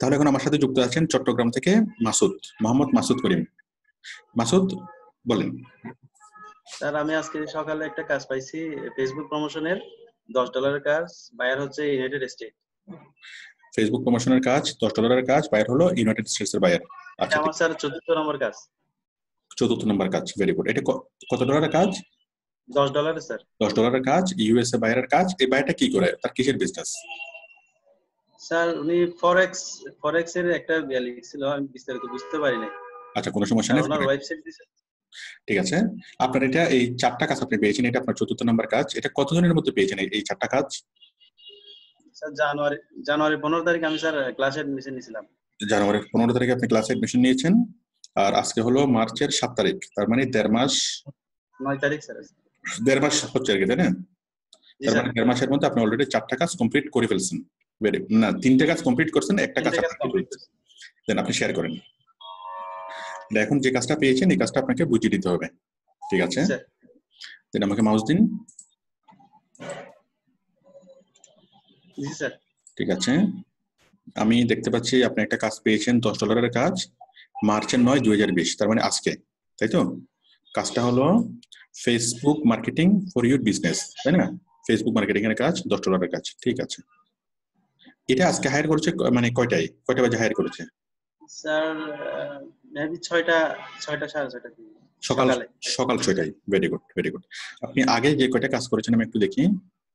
তাহলে এখন আমার সাথে যুক্ত আছেন চট্টগ্রাম থেকে মাসুদ মোহাম্মদ মাসুদ করিম। মাসুদ বলেন। স্যার আমি আজকে সকালে একটা কাজ পাইছি ফেসবুক প্রমোশনের দশ ডলারের কাজ বায়ার হচ্ছে ইউনাইটেড স্টেট ফেসবুক প্রমোশনের কাজ দশ ডলারের কাজ বায়ার হলো ইউনাইটেড স্টেটস এর বায়ার আচ্ছা আমার স্যার চতুর্থ নম্বর কাজ। চতুর্থ নম্বর কাজ ভেরি গুড এটা কত ডলারের কাজ? দশ ডলারের স্যার। দশ ডলারের কাজ ইউএসএ বায়ারের কাজ। এই বায়ারটা কি করে? তার কিসের বিজনেস স্যার উনি ফরেক্স ফরেক্স এর একটা ইয়ে লিখছিল আমি বিস্তারিত বুঝতে পারি নাই। আচ্ছা কোনো সমস্যা নেই। ওনার ওয়েবসাইট দিছে। ঠিক আছে। আপনার এটা এই চারটা কাজ আপনি পেয়েছেন এটা আপনার চতুর্থ নম্বর কাজ। এটা কতজনের মধ্যে পেয়েছেন এই- চারটা কাজ? স্যার জানুয়ারি জানুয়ারি পনেরো তারিখ আমি স্যার ক্লাসে এডমিশন নিয়েছিলাম। জানুয়ারির পনেরো তারিখে আপনি ক্লাসে এডমিশন নিয়েছেন। আর আজকে হলো মার্চের সাত তারিখ তার মানে দেড় মাস নয় তারিখ স্যার। দেড় মাস হচ্ছে আর কি তাই না? তার মানে দেড় মাসের মধ্যে আপনি অলরেডি চারটা কাজ কমপ্লিট করে ফেলছেন। না তিনটে কাজ কমপ্লিট করছেন একটা কাজ। দেন আপনি শেয়ার করেন। এখন যে কাজটা পেয়েছেন এই কাজটা আপনাকে বুঝিয়ে দিতে হবে। ঠিক আছে? দেন আমাকে মাউস দিন। ঠিক আছে? আমি দেখতে পাচ্ছি আপনি একটা কাজ পেয়েছেন দশ ডলারের কাজ। মার্চের নয় দুই হাজার বিশ তার মানে আজকে। তাই তো? কাজটা হলো Facebook marketing for your business তাই না? ফেসবুক মার্কেটিং এর কাজ দশ ডলারের কাজ। ঠিক আছে। এটা আজকে হায়ার করেছে মানে কয়টায়? কয়টা বাজে হায়ার করেছে? স্যার মেবি ছয়টা ছয়টা সাড়ে ছয়টা দিকে। সকাল সকালে। সকাল ছয়টায়। ভেরি গুড ভেরি গুড আপনি আগে যে কয়টা কাজ করেছেন আমি একটু দেখি।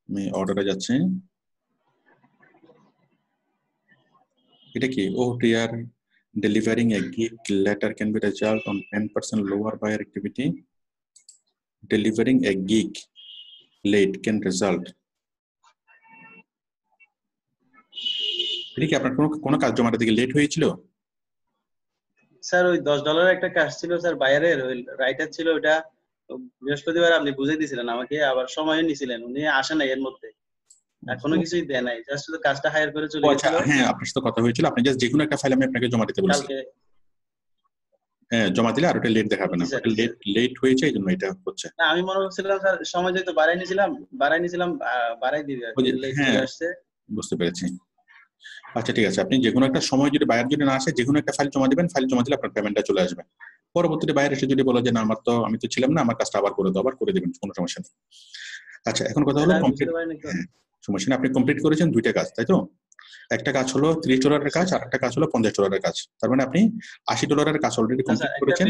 আমি অর্ডারে যাচ্ছি। এটা কি? ও টিআর delivering a gig letter. Can be result on 10% lower buyer activity? Delivering a gig late can result এটা কি আপনার কোনো কোনো কাজ জমাটা দিকে লেট হয়েছিল? স্যার ওই দশ ডলারের একটা কাজ ছিল স্যার বাইরের ওই রাইটার ছিল ওটা বৃহস্পতিবার আপনি বুঝে দিয়েছিলেন আমাকে আবার সময় নিছিলেন উনি আসেন নাই এর মধ্যে। এখনও কিছুই দেয় নাই জাস্ট শুধু কাজটা হায়ার করে চলে আচ্ছা হ্যাঁ আপনার সাথে কথা হয়েছিল আপনি জাস্ট যে কোনো একটা ফাইল আমি আপনাকে জমা দিতে বলেছি। হ্যাঁ জমা দিলে আর ওটা লেট দেখাবে না। ওটা লেট লেট হয়েছে এই জন্য এটা হচ্ছে। না আমি মনে করছিলাম স্যার সময় যেহেতু বাড়াই নিয়েছিলাম বাড়াই নিয়েছিলাম আহ, বাড়াই দিবে হ্যাঁ। আসছে। বুঝতে পেরেছি। আচ্ছা ঠিক আছে। আপনি যে কোনো একটা সময় যদি বায়ার যদি না আসে যে কোনো একটা ফাইল জমা দিবেন ফাইল জমা দিলে আপনার পেমেন্টটা চলে আসবে। পরবর্তীতে বাইরে এসে যদি বলে যে না আমার তো আমি তো ছিলাম না আমার কাজটা আবার করে দাও আবার করে দেবেন কোনো সমস্যা নেই। আচ্ছা এখন কথা হলো কমপ্লিট তো। সমস্যা নেই। আপনি কমপ্লিট করেছেন দুইটা কাজ তাই তো? একটা কাজ হলো ত্রিশ ডলারের কাজ আর একটা কাজ হলো পঞ্চাশ ডলারের কাজ। তার মানে আপনি আশি ডলারের কাজ অলরেডি কমপ্লিট করেছেন।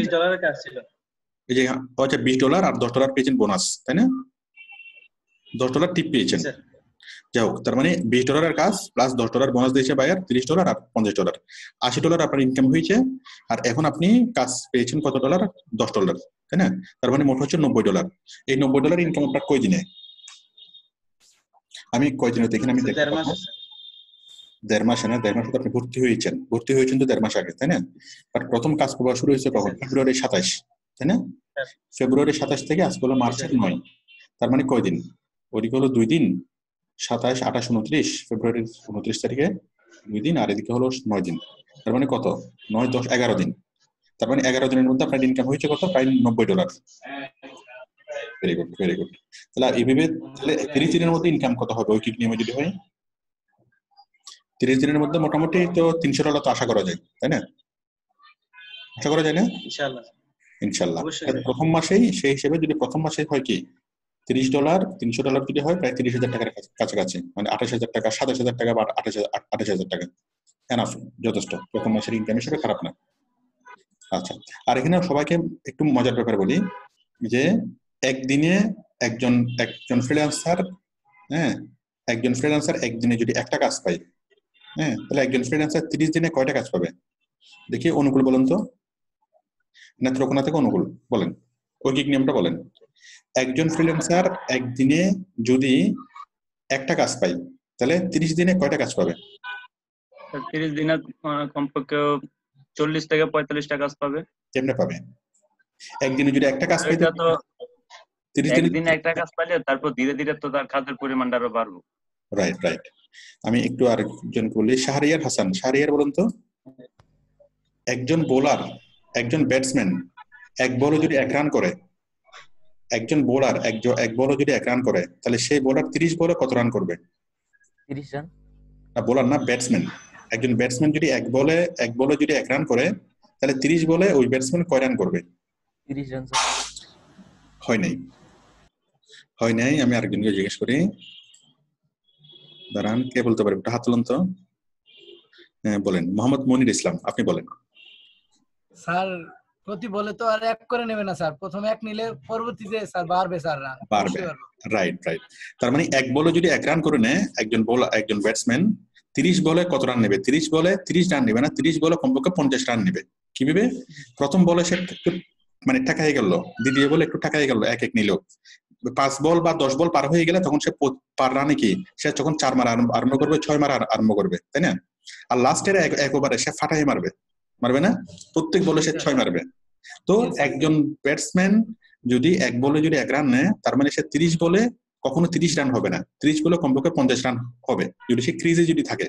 এই যে আচ্ছা বিশ ডলার আর দশ ডলার পেয়েছেন বোনাস তাই না? দশ ডলার টিপ পেয়েছেন। স্যার যাই হোক তার মানে বিশ ডলারের কাজ প্লাস দশ ডলার বোনাস দিয়েছে বায়ার তিরিশ ডলার আর পঞ্চাশ ডলার আশি ডলার আপনার ইনকাম হয়েছে আর এখন আপনি কাজ পেয়েছেন কত ডলার দশ ডলার তাই না? তার মানে মোট হচ্ছে নব্বই ডলার এই নব্বই ডলার ইনকাম আপনার কয় দিনে? আমি কয় দিনে দেখেন আমি দেড় মাস না দেড় মাসে আপনি ভর্তি হয়েছেন। ভর্তি হয়েছেন তো দেড় মাস আগে তাই না? প্রথম কাজ পাওয়া শুরু হয়েছে কখন? ফেব্রুয়ারি সাতাশ তাই না? হ্যাঁ। ফেব্রুয়ারি সাতাশ থেকে আজকে হলো মার্চের নয়। তার মানে কয় দিন? ওদিকে হলো দুই দিন। সাতাশ আঠাশ উনত্রিশ ফেব্রুয়ারির উনত্রিশ তারিখে দুই দিন আর এদিকে হলো নয় দিন। তার মানে কত? নয় দশ এগারো দিন। তার মানে এগারো দিনের মধ্যে আপনার ইনকাম হয়েছে কত? প্রায় নব্বই dollar very good very good তাহলে এইভাবে তাহলে তিরিশ দিনের মধ্যে ইনকাম কত হবে? ওই ঐকিক নিয়মে যদি হয়। তিরিশ দিনের মধ্যে মোটামুটি তো তিনশো ডলার তো আশা করা যায় তাই না? আশা করা যায় না? ইনশাআল্লাহ। ইনশাল্লাহ প্রথম মাসেই সেই হিসেবে যদি প্রথম মাসে হয় কি? তিরিশ ডলার, তিনশো ডলার যদি হয়, প্রায় তিরিশ হাজার টাকার কাছা- কাছাকাছি। মানে আঠাশ হাজার টাকা, সাতাশ হাজার টাকা বা আঠাশ আঠাশ হাজার টাকা। এনাফ যথেষ্ট। প্রথম মাসের ইনকাম হিসেবে খারাপ না। আচ্ছা আর এখানে সবাইকে একটু মজার ব্যাপার বলি, যে একদিনে একজন একজন ফ্রিল্যান্সার হ্যাঁ একজন ফ্রিল্যান্সার একদিনে যদি একটা কাজ পায় হ্যাঁ তাহলে একজন ফ্রিল্যান্সার তিরিশ দিনে কয়টা কাজ পাবে? দেখি অনুকূল বলুন তো। নেত্রকোনা থেকে অনুকূল, বলেন। ঐকিক নিয়মটা বলেন। একজন ফ্রিল্যান্সার একদিনে যদি একটা কাজ পাই তাহলে তিরিশ দিনে কয়টা কাজ পাবে? তিরিশ দিনে কমপক্ষে চল্লিশ থেকে পঁয়তাল্লিশটা কাজ পাবে। কেমনে পাবে? একদিনে যদি একটা কাজ পাই তো তিরিশ দিনে একটা কাজ পাইলে তারপর ধীরে ধীরে তো তার কাজের পরিমাণটা আরও বাড়বো। রাইট রাইট আমি একটু আরেকজনকে বলি শাহরিয়ার হাসান। শাহরিয়ার বলুন তো। একজন বোলার একজন ব্যাটসম্যান এক বলে যদি এক রান করে একজন বোলার এক এক বলে যদি এক রান করে তাহলে সেই বোলার তিরিশ বলে কত রান করবে? তিরিশ রান না বোলার না ব্যাটসম্যান একজন ব্যাটসম্যান যদি এক বলে এক বলে যদি এক রান করে তাহলে তিরিশ বলে ওই ব্যাটসম্যান কয় রান করবে? তিরিশ রান হয় নাই। হয় নাই আমি আরেকজনকে জিজ্ঞেস করি। দাঁড়ান কে বলতে পারবে? হাত তুলুন তো। হ্যাঁ বলেন। মোহাম্মদ মনির ইসলাম আপনি বলেন। স্যার প্রতি বলে তো আর এক করে নেবে না স্যার। প্রথমে এক নিলে পরবর্তীতে স্যার বাড়বে স্যার রান। বাড়বে। রাইট রাইট তার মানে এক বলে যদি এক রান করে নেয় একজন বল একজন ব্যাটসম্যান তিরিশ বলে কত রান নেবে? তিরিশ বলে তিরিশ রান নেবে না তিরিশ বলে কমপক্ষে পঞ্চাশ রান নেবে। কি ভেবে? প্রথম বলে সে একটু মানে টাকা হয়ে গেল। দ্বিতীয় বলে একটু টাকা হয়ে গেল এক এক নিল। পাঁচ বল বা দশ বল পার হয়ে গেলে তখন সে পার রানে কি? সে তখন চার মারা আরম্ভ- করবে ছয় মারা আর- আরম্ভ করবে তাই না? আর লাস্টের এক ওভারে সে ফাটাই মারবে। মারবে না? প্রত্যেক বলে সে ছয় মারবে। তো একজন ব্যাটসম্যান যদি এক বলে যদি এক রান নেয় তার মানে সে তিরিশ বলে কখনো তিরিশ রান হবে না। তিরিশ বলে কমপক্ষে পঞ্চাশ রান হবে। যদি সে ক্রিজে যদি থাকে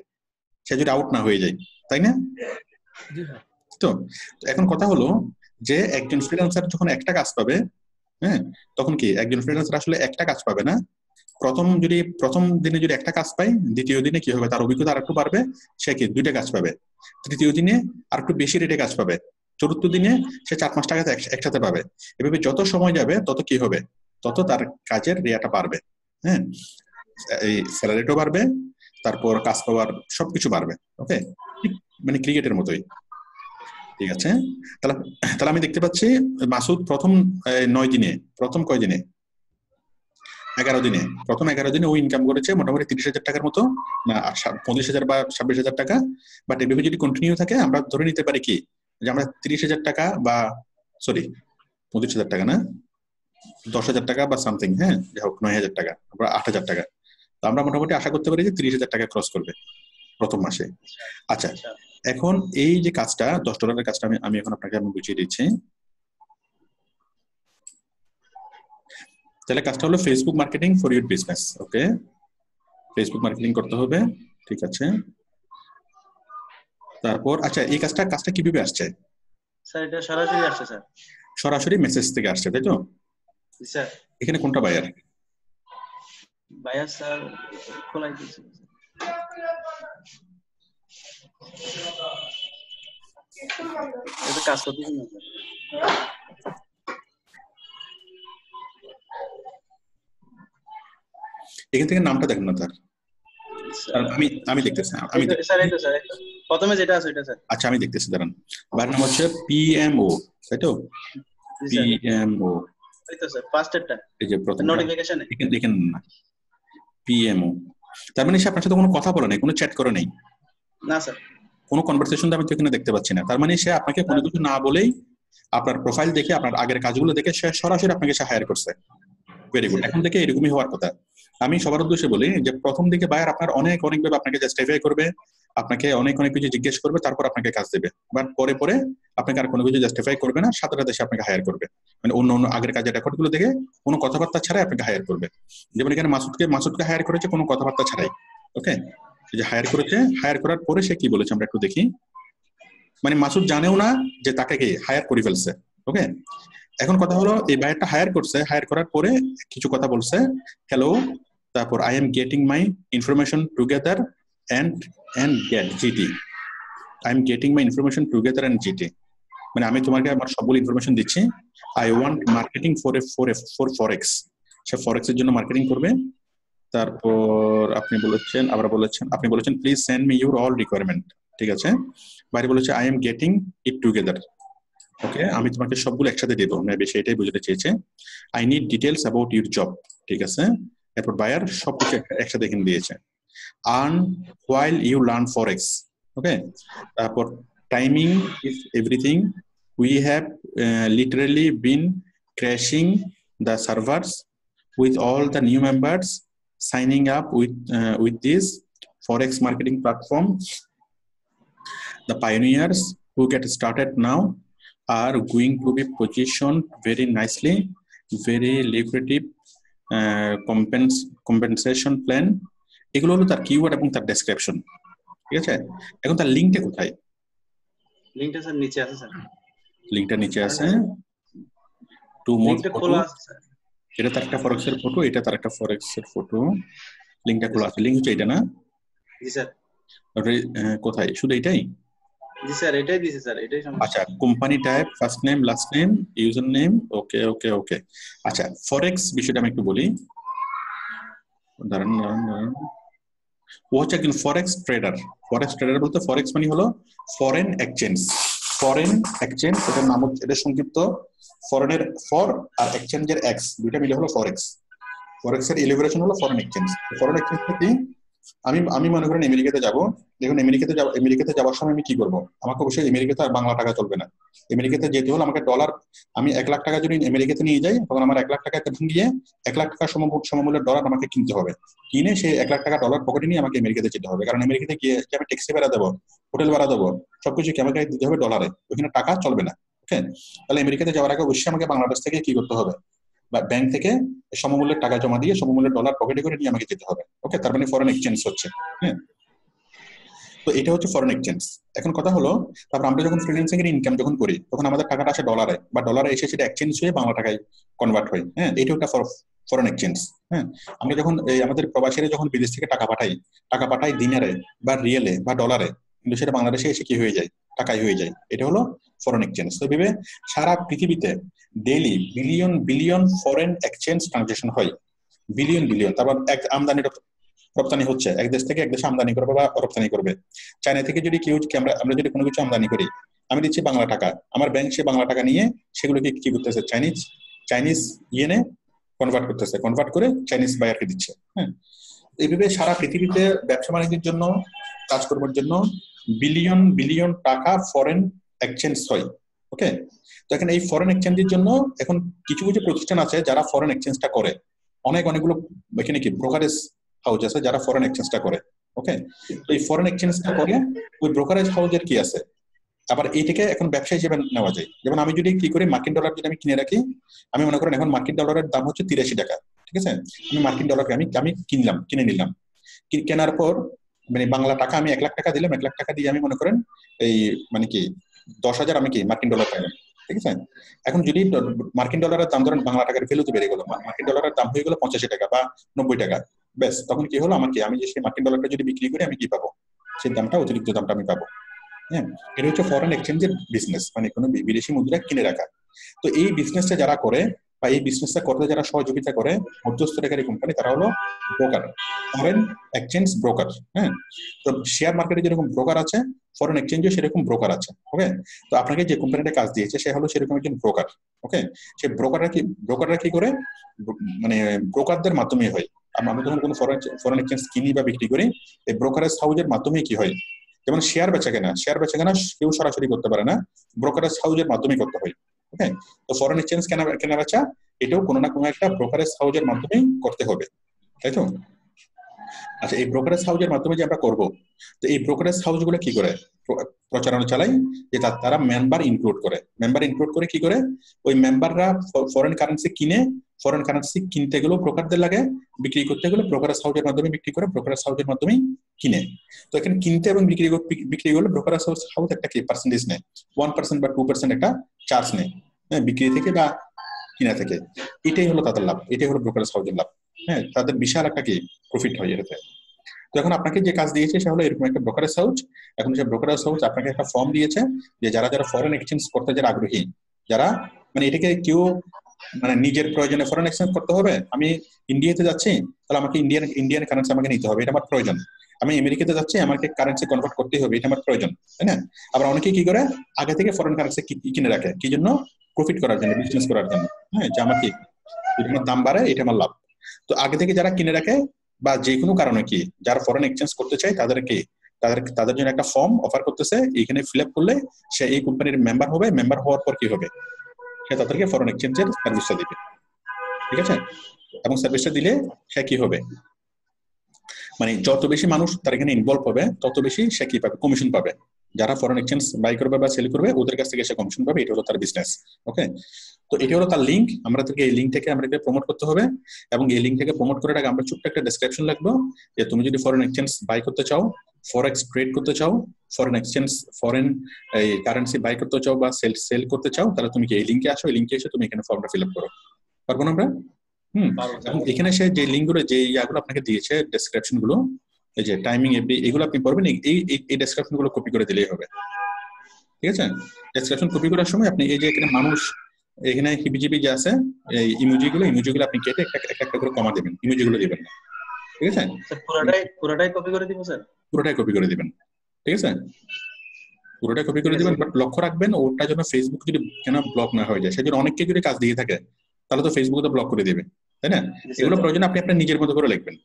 সে যদি আউট না হয়ে যায় তাই না? তো এখন কথা হলো যে একজন ফ্রিল্যান্সার যখন একটা কাজ পাবে হ্যাঁ তখন কি একজন ফ্রিল্যান্সার আসলে একটা কাজ পাবে না? প্রথম যদি প্রথম দিনে যদি একটা কাজ পায় দ্বিতীয় দিনে কি হবে? তার অভিজ্ঞতা আর একটু বাড়বে সে কি দুইটা কাজ পাবে? তৃতীয় দিনে আর একটু বেশি রেটে কাজ পাবে। চতুর্থ দিনে সে চার পাঁচ টাকাতে একসাথে পাবে। এভাবে যত সময় যাবে, তত কি হবে? তত তার কাজের রিয়াটা বাড়বে। হ্যাঁ? এই স্যালারিটাও বাড়বে, তারপর কাজ পাওয়ার সবকিছু বাড়বে। ওকে মানে ক্রিকেটের মতোই। ঠিক আছে? তাহলে তাহলে আমি দেখতে পাচ্ছি মাসুদ প্রথম নয় দিনে, প্রথম কয় দিনে? এগারো দিনে। প্রথম এগারো দিনে ও ইনকাম করেছে মোটামুটি তিরিশ হাজার টাকার মতো পঁচিশ হাজার বা ছাব্বিশ হাজার টাকা। বাট এভাবে যদি কন্টিনিউ থাকে, আমরা ধরে নিতে পারি কি? যে আমরা তিরিশ হাজার টাকা বা সরি পঁচিশ হাজার টাকা না, দশ হাজার টাকা বা সামথিং হ্যাঁ যাই হোক, নয় হাজার টাকা বা আট হাজার টাকা। তো আমরা মোটামুটি আশা করতে পারি যে তিরিশ হাজার টাকা ক্রস করবে প্রথম মাসে। আচ্ছা আচ্ছা এখন এই যে কাজটা, দশ ডলারের কাজটা আমি আমি এখন আপনাকে আমি বুঝিয়ে দিচ্ছি। তাহলে কাজটা হলো Facebook marketing for your business okay Facebook marketing করতে হবে ঠিক আছে। তারপর আচ্ছা এই কাজটা কাজটা কীভাবে আসছে? স্যার এটা সরাসরি আসছে স্যার। সরাসরি মেসেজ থেকে আসছে তাই তো? স্যার। এখানে কোনটা বায়ার ভাইয়া স্যার খোলাই দিয়েছে। এটা কাজ করতেছি না এখান থেকে নামটা দেখেন না তার আমি আমি দেখতেছি আমি। প্রথমে যেটা আছে ওইটা স্যার। আচ্ছা আমি দেখতেছি দাঁড়ান। বায়ার নাম হচ্ছে পিএমও তাই তো? পিএমও এই যে প্রথম নোটিফিকেশনে দেখেন না। পিএমও তার মানে সে আপনার সাথে কোনো কথা বলে নাই কোনো চ্যাট করে নাই? না স্যার। কোনো কনভারসেশন আমি তো এখানে দেখতে পাচ্ছি না। তার মানে সে আপনাকে কোনো কিছু না বলেই আপনার প্রোফাইল দেখে আপনার আগের কাজগুলো দেখে সে সরাসরি আপনাকে সে হায়ার করছে। ভেরি গুড এখন থেকে এরকমই হওয়ার কথা। আমি সবার উদ্দেশ্যে বলি যে, প্রথম দিকে বায়ার আপনার অনেক অনেক ভাবে আপনাকে জাস্টিফাই করবে, আপনাকে অনেক অনেক কিছু জিজ্ঞেস করবে, তারপর আপনাকে কাজ দেবে। বাট পরে পরে আপনাকে আর কোনো কিছু জাস্টিফাই করবে না, সাথে সাথে সে আপনাকে হায়ার করবে। মানে অন্য অন্য আগের কাজের রেকর্ডগুলো দেখে কোনো কথাবার্তা ছাড়াই আপনাকে হায়ার করবে। যেমন এখানে মাসুদকে মাসুদকে হায়ার করেছে কোনো কথাবার্তা ছাড়াই। ওকে যে হায়ার করেছে হায়ার করার পরে সে কি বলেছে আমরা একটু দেখি। মানে মাসুদ জানেও না যে তাকে কি হায়ার করে ফেলছে। ওকে এখন কথা হলো, এই বায়ারটা হায়ার করছে হায়ার করার পরে কিছু কথা বলছে। হ্যালো তারপর I am getting my information together and and get GT I am getting my information together and GT মানে আমি তোমাকে আমার সবগুলো ইনফরমেশন দিচ্ছি। I want marketing for a for a for forex say forex এর জন্য marketing করবে। তারপর আপনি বলেছেন, আবার বলেছেন, আপনি বলেছেন please send me your all requirement ঠিক আছে? বাইরে বলেছে I am getting it together okay আমি তোমাকে সবগুলো একসাথে দেবো। মেবি সেটাই বুঝতে চেয়েছে। I need details about your job ঠিক আছে? এরপর বায়ার সবকিছু এক- একসাথে এখানে দিয়েছে। Earn while you learn forex okay তারপর timing is everything we have literally been crashing the servers with all the new signing up with uh, with this forex marketing platform. The pioneers who get started now are going to be positioned very nicely very lucrative uh, compens- compensation plan এগুলো হলো তার keyword এবং তার description ঠিক আছে? এখন তার লিঙ্কটা কোথায়? লিংকটা স্যার নিচে আছে স্যার লিঙ্কটা নিচে আছে। টু মোর লিংকটা খোলা আছে এটা তার একটা ফরেক্সের ফটো এটা তার একটা ফরেক্সের ফটো লিঙ্কটা খোলা আছে। লিঙ্ক হচ্ছে এটা না? জি স্যার কোথায়? শুধু এটাই? জি স্যার, এটাই দিছে স্যার, এটাই সমস্যা। আচ্ছা company type first name last name user name okay okay okay আচ্ছা ফরেক্স বিষয়টা আমি একটু বলি। দাঁড়ান দাঁড়ান দাঁড়ান। ও হচ্ছে একজন ফরেক্স ট্রেডার ফরেক্স ট্রেডার বলতে ফরেক্স মানে হলো ফরেন এক্সচেঞ্জ ফরেন এক্সচেঞ্জ এটার নাম হচ্ছে, এটা সংক্ষিপ্ত। ফরেনের ফর আর এক্সচেঞ্জের এক্স দুইটা মিলে হলো ফরেক্স ফরেক্স এর এলিভারেশন হলো ফরেন এক্সচেঞ্জ ফরেন এক্সচেঞ্জ কি? আমি আমি মনে করেন আমেরিকাতে যাব। দেখুন, আমেরিকাতে আমেরিকাতে যাওয়ার সময় আমি কি করব? আমাকে অবশ্যই আমেরিকাতে আর বাংলা টাকা চলবে না। আমেরিকাতে যেতে হলে আমাকে ডলার আমি এক লাখ টাকা যদি আমেরিকাতে নিয়ে যাই, তখন আমার এক লাখ টাকাকে ভেঙিয়ে এক লাখ টাকা সম- সমমূল্যের ডলার আমাকে কিনতে হবে। কিনে সেই এক লাখ টাকা ডলার পকেটে নিয়ে আমাকে আমেরিকাতে যেতে হবে। কারণ আমেরিকাতে গিয়ে আমি ট্যাক্সি ভাড়া দেবো হোটেল ভাড়া দেবো, সবকিছু কি আমাকে দিতে হবে ডলারে ওইখানে টাকা চলবে না ওকে তাহলে আমেরিকাতে যাওয়ার আগে অবশ্যই আমাকে বাংলাদেশ থেকে কি করতে হবে? ব্যাংক থেকে সমমূল্যের টাকা জমা দিয়ে সমমূল্যের ডলার পকেটে করে নিয়ে আমাকে যেতে হবে। ওকে তার মানে ফরেন এক্সচেঞ্জ হচ্ছে। হ্যাঁ? তো এটা হচ্ছে ফরেন এক্সচেঞ্জ এখন কথা হলো, তারপর আমরা যখন ফ্রিল্যান্সিং এর ইনকাম যখন করি, তখন আমাদের টাকাটা আসে ডলারে বা ডলারে এসে সেটা এক্সচেঞ্জ হয়ে বাংলা টাকায় কনভার্ট হয়। হ্যাঁ? এটা একটা ফরেন এক্সচেঞ্জ হ্যাঁ? আমরা যখন এই আমাদের প্রবাসীরা যখন বিদেশ থেকে টাকা পাঠাই টাকা পাঠাই দিনারে, বা রিয়েলে, বা ডলারে কিন্তু সেটা বাংলাদেশে এসে কি হয়ে যায়? টাকাই হয়ে যায়। এটা হলো ফরেন এক্সচেঞ্জ তো ভেবে সারা পৃথিবীতে daily billion billion foreign exchange transaction হয়। Billion billion. তারপর এক আমদানি রপ্তানি হচ্ছে। এক দেশ থেকে এক দেশে আমদানি করবে বা রপ্তানি করবে। চায়না থেকে যদি কেউ আমরা যদি কোনো কিছু আমদানি করি, আমি দিচ্ছি বাংলা টাকা। আমার ব্যাংক সে বাংলা টাকা নিয়ে সেগুলোকে কি করতেছে? চাইনিজ চাইনিজ ইয়েনে কনভার্ট করতেছে। কনভার্ট করে চাইনিজ বায়ারকে দিচ্ছে। হ্যাঁ? এইভাবে সারা পৃথিবীতে ব্যবসা বাণিজ্যের জন্য, কাজকর্মের জন্য বিলিয়ন বিলিয়ন টাকা ফরেন এক্সচেঞ্জ হয়। ওকে তো এখন এই ফরেন এক্সচেঞ্জের জন্য এখন কিছু কিছু প্রতিষ্ঠান আছে যারা ফরেন এক্সচেঞ্জটা করে। অনেক অনেকগুলো এখানে কি ব্রোকারেজ হাউস আছে যারা ফরেন এক্সচেঞ্জটা করে ওকে তো এই ফরেন এক্সচেঞ্জটা করে ওই ব্রোকারেজ হাউসের কি আছে? আবার এইটাকে এখন ব্যবসা হিসেবে নেওয়া যায়। যেমন আমি যদি কি করি মার্কিন ডলার যদি আমি কিনে রাখি, আমি মনে করেন এখন মার্কিন ডলারের দাম হচ্ছে তিরাশি টাকা, ঠিক আছে? আমি মার্কিন ডলারকে আমি আমি কিনলাম, কিনে নিলাম। কেনার পর মানে বাংলা টাকা আমি এক লাখ টাকা দিলাম, এক লাখ টাকা দিয়ে আমি মনে করেন এই মানে কি দশ হাজার আমি কি মার্কিন ডলার পাইলাম ঠিক আছে এখন যদি মার্কিন ডলারের দাম ধরেন বাংলা টাকার ভ্যালু তো বেড়ে গেলো মার্কিন ডলারের দাম হয়ে গেলো পঁচাশি টাকা বা নব্বই টাকা, ব্যাস, তখন কি হলো আমাকে? আমি যে সেই মার্কিন ডলারটা যদি বিক্রি করি, আমি কি পাবো? সেই দামটা, অতিরিক্ত দামটা আমি পাবো। হ্যাঁ? এটা হচ্ছে ফরেন এক্সচেঞ্জের বিজনেস মানে কোনো বিদেশি মুদ্রা কিনে রাখা। তো এই বিজনেসটা যারা করে বা এই বিজনেসটা করতে যারা সহযোগিতা করে মধ্যস্থকারী কোম্পানি তারা হলো ব্রোকার ফরেন এক্সচেঞ্জ ব্রোকার হ্যাঁ? তো শেয়ার মার্কেটে যেরকম ব্রোকার আছে ফরেন এক্সচেঞ্জে সেরকম ব্রোকার আছে ওকে তো আপনাকে যে কোম্পানিটা কাজ দিয়েছে, সে হলো সেরকম একজন ব্রোকার ওকে সে ব্রোকাররা কি ব্রোকাররা কি করে? মানে ব্রোকারদের মাধ্যমে হয়। আমরা যখন কোনো ফরেন ফরেন এক্সচেঞ্জ কিনি বা বিক্রি করি, এই ব্রোকারেজ হাউজের মাধ্যমে কি হয়? যেমন শেয়ার বেচা কেনা শেয়ার বেচা কেনা কেউ সরাসরি করতে পারে না ব্রোকারেজ হাউজের মাধ্যমে করতে হয়। ওকে তো ফরেন এক্সচেঞ্জ কেনা কেনা বেচা, এটাও কোনো না কোনো একটা ব্রোকারেজ হাউজের মাধ্যমেই করতে হবে, তাই তো? আচ্ছা এই ব্রোকারেজ হাউজের মাধ্যমে যে আমরা করব, তো এই ব্রোকারেজ হাউসগুলো কি করে? প্রচারণা চালাই, যে তারা মেম্বার ইনক্লুড করে। মেম্বার ইনক্লুড করে কি করে? ওই মেম্বাররা ফরেন কারেন্সি কিনে ফরেন কারেন্সি কিনতে গেলেও ব্রোকারদের লাগে, বিক্রি করতে গেলে ব্রোকারেজ হাউসের মাধ্যমে বিক্রি করে ব্রোকারেজ হাউসের মাধ্যমেই কিনে। তো এখানে কিনতে এবং বিক্রি কর- বিক্রি করলে ব্রোকারেজ হাউস হাউস একটা কি পার্সেন্টেজ নেয়? ওয়ান পার্সেন্ট বা টু পার্সেন্ট একটা চার্জ নেয়। হ্যাঁ বিক্রি থেকে বা কিনা থেকে। এটাই হলো তাদের লাভ, এটাই হলো ব্রোকারেজ হাউসের লাভ। হ্যাঁ তাদের বিশাল একটা কি প্রফিট হয় এটাতে। তো এখন আপনাকে যে কাজ দিয়েছে সে হলো এরকম একটা ব্রোকারেজ হাউস এখন সে ব্রোকারেজ হাউস আপনাকে একটা ফর্ম দিয়েছে যে যারা যারা ফরেন এক্সচেঞ্জ করতে যারা আগ্রহী, যারা মানে এটাকে কেউ মানে নিজের প্রয়োজনে ফরেন এক্সচেঞ্জ করতে হবে, আমি ইন্ডিয়াতে যাচ্ছি, তাহলে আমাকে ইন্ডিয়ান ইন্ডিয়ান কারেন্সি আমাকে নিতে হবে, এটা আমার প্রয়োজন। আমি আমেরিকাতে যাচ্ছি, আমাকে কারেন্সি কনভার্ট করতেই হবে, এটা আমার প্রয়োজন, তাই না? আবার অনেকে কি করে, আগে থেকে ফরেন কারেন্সি কিনে রাখে, কি জন্য? প্রফিট করার জন্য বিজনেস করার জন্য। হ্যাঁ যে আমার কি এটা দাম বাড়ে এটা আমার লাভ। তো আগে থেকে যারা কিনে রাখে বা যে কোনো কারণে কি, যারা ফরেন এক্সচেঞ্জ করতে চায় তাদের কি তাদের তাদের জন্য একটা ফর্ম অফার করতেছে। এখানে ফিল আপ করলে সে এই কোম্পানির মেম্বার হবে। মেম্বার হওয়ার পর কি হবে? সে তাদেরকে ফরেন এক্সচেঞ্জের সার্ভিসটা দিবে। ঠিক আছে? এবং সার্ভিসটা দিলে সে কি হবে? মানে যত বেশি মানুষ তার এখানে ইনভলভ হবে, তত বেশি সে কি পাবে? কমিশন পাবে। যারা ফরেন এক্সচেঞ্জ বাই করবে বা সেল করবে ওদের কাছ থেকে সে কমিশন পাবে এটা হলো তার বিজনেস ওকে তো এটা হলো তার লিঙ্ক আমরা এই লিঙ্ক থেকে আমাদেরকে প্রমোট করতে হবে এবং এই লিঙ্ক থেকে প্রমোট করার আগে আমরা ছোট্ট একটা ডেসক্রিপশন লিখব যে তুমি যদি ফরেন এক্সচেঞ্জ বাই করতে চাও ফরেক্স ট্রেড করতে চাও ফরেন এক্সচেঞ্জ ফরেন এই কারেন্সি বাই করতে চাও বা সেল সেল করতে চাও তাহলে তুমি কি এই লিঙ্কে আসো? এই লিঙ্কে এসে তুমি এখানে ফর্মটা ফিল আপ করো। পারব না আমরা? হুম এবং এখানে সে যে লিঙ্কগুলো যে ইয়াগুলো আপনাকে দিয়েছে ডেসক্রিপশনগুলো এই যে টাইমিং এফডি এগুলো আপনি করবেন এই এই- ডেসক্রিপশনগুলো কপি করে দিলেই হবে। ঠিক আছে? ডেসক্রিপশন কপি করার সময় আপনি এই যে এখানে মানুষ এখানে হিবিজিবি যে আছে এই ইমোজি গুলো ইমোজি গুলো আপনি কেটে একটা একটা করে কমা দেবেন ইমোজি গুলো দিবেন না। ঠিক আছে? পুরোটাই পুরোটাই কপি করে দিব স্যার? পুরোটাই কপি করে দিবেন। ঠিক আছে? পুরোটাই কপি করে দিবেন বাট লক্ষ্য রাখবেন ওটা যেন ফেসবুক যদি কেন ব্লক না হয়ে যায় সেজন্য অনেককে যদি কাজ দিয়ে থাকে তাহলে তো ফেসবুক তো ব্লক করে দিবে। তাই না? এগুলো প্রয়োজন আপনি আপনার নিজের মতো করে লিখবেন।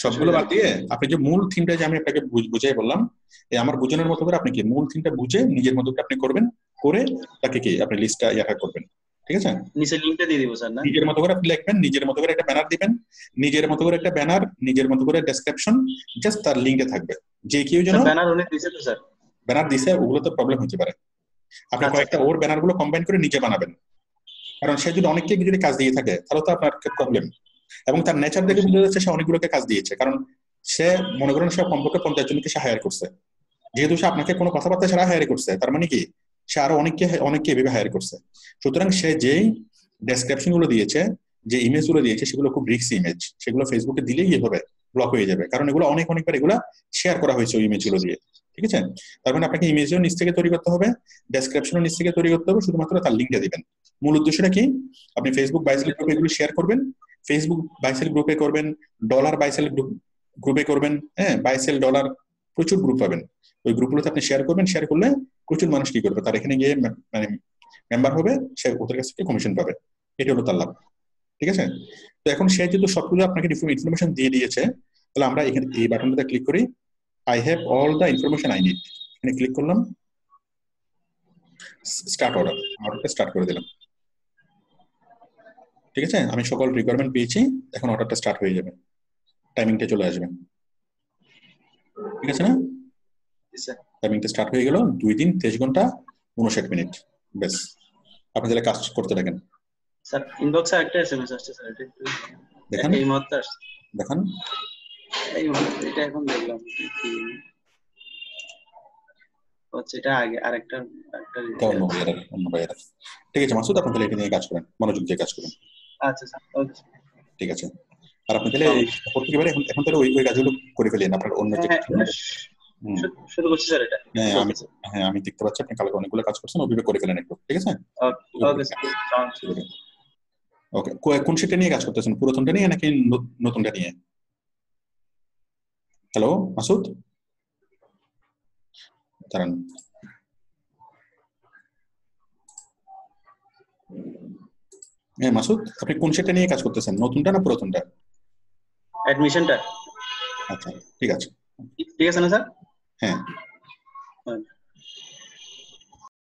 সবগুলো বাদ দিয়ে আপনি যে মূল থিমটা যে আমি আপনাকে বুঝাই বললাম এই আমার বুঝানোর মতো করে আপনি কি মূল থিমটা বুঝে নিজের মতো করে আপনি করবেন করে তাকে কি আপনি লিস্টটা ইয়াটা করবেন ঠিক আছে? নিচে লিংকটা দিয়ে দিব স্যার না? নিজের মতো করে আপনি লিখবেন নিজের মতো করে একটা ব্যানার দিবেন নিজের মতো করে একটা ব্যানার নিজের মতো করে ডেসক্রিপশন জাস্ট তার লিঙ্কে থাকবে। যে কেউ যেন ব্যানার উনি দিছে তো স্যার। ব্যানার দিছে ওগুলো তো প্রবলেম হতে পারে। আপনি আচ্ছা, কয়েকটা ওর ব্যানারগুলো কম্বাইন করে নিজে বানাবেন। কারণ সে যদি অনেককে যদি কাজ দিয়ে থাকে তাহলে তো আপনার প্রবলেম এবং তার নেচার দেখে বোঝা যাচ্ছে সে অনেকগুলোকে কাজ দিয়েছে। কারণ সে মনে করেন সে কমপক্ষে পঞ্চাশ জনকে সে হায়ার করছে। যেহেতু সে আপনাকে কোনো কথাবার্তা ছাড়া হায়ার করছে তার মানে কি? সে আরও অনেককে অনেককে এভাবে হায়ার করছে। সুতরাং সে যেই ডেসক্রিপশনগুলো দিয়েছে যে ইমেজগুলো দিয়েছে সেগুলো খুব রিক্স ইমেজ সেগুলো ফেসবুকে দিলেই হবে ব্লক হয়ে যাবে। কারণ এগুলো অনেক অনেকবার এগুলো শেয়ার করা হয়েছে ওই ইমেজগুলো দিয়ে। ঠিক আছে? তার মানে আপনাকে ইমেজও নিচ থেকে তৈরি করতে হবে ডেসক্রিপশনও নিচ থেকে তৈরি করতে হবে শুধুমাত্র তার লিঙ্কটা দিবেন। মূল উদ্দেশ্যটা কি? আপনি ফেসবুক গ্রুপে এগুলো শেয়ার করবেন ফেসবুক বাইসেল গ্রুপে করবেন ডলার বাইসেল গ্রুপে করবেন হ্যাঁ বাইসেল ডলার প্রচুর গ্রুপ পাবেন। ওই গ্রুপগুলোতে আপনি শেয়ার করবেন শেয়ার করলে প্রচুর মানুষ কি করবে? তার এখানে গিয়ে মানে মেম্বার হবে, সে ওদের কাছ থেকে কমিশন পাবে। এটা হলো তার লাভ। ঠিক আছে? তো এখন সে যেহেতু সবগুলো আপনাকে ইনফরমেশন দিয়ে দিয়েছে, তাহলে আমরা এখানে এই বাটনটাতে ক্লিক করি। I have all the information I need এখানে ক্লিক করলাম। স্টার্ট অর্ডার অর্ডারটা স্টার্ট করে দিলাম। ঠিক আছে? আমি সকল রিকোয়ারমেন্ট পেয়েছি এখন অর্ডারটা স্টার্ট হয়ে যাবে। টাইমিংটা চলে আসবে। ঠিক আছে না? স্যার টাইমিংটা স্টার্ট হয়ে গেল দুই দিন তেইশ ঘণ্টা উনষাট মিনিট। বেশ আপনি তাহলে কাজ করতে থাকেন। স্যার ইনবক্সে একটা এসএমএস আসছে স্যার। এটা একটু দেখান। এই মুহূর্তে আসছে। দেখান। এই মুহূর্তে এটা এখন দেখলাম। কি- হচ্ছে এটা আগে আরেকটা একটা অন্য ঠিক আছে মাসুদ আপনি তাহলে এটা নিয়ে কাজ করেন। মনোযোগ দিয়ে কাজ করেন। আচ্ছা স্যার ওকে ঠিক আছে। আর আপনি তাহলে প্রত্যেকবার এখন এখন তাহলে ওই ওই কাজগুলো করে ফেলেন আপনার অন্য যে হ্যাঁ হ্যাঁ, হুম। শু- শুরু করছি স্যার এটা। হ্যাঁ আমি হ্যাঁ আমি দেখতে পাচ্ছি আপনি কালকে অনেকগুলো কাজ করছেন ওইভাবে করে ফেলেন একটু ঠিক আছে? ওকে স্যার ওকে কোন শিটটা নিয়ে কাজ করতেছেন? পুরাতনটা নিয়ে নাকি নতুনটা নিয়ে? হ্যালো মাসুদ? দাঁড়ান। হ্যাঁ মাসুদ আপনি কোন শিটটা নিয়ে কাজ করতেছেন? নতুনটা না পুরাতনটা? অ্যাডমিশনটা আচ্ছা ঠিক আছে। ঠিক আছে না স্যার? হ্যাঁ।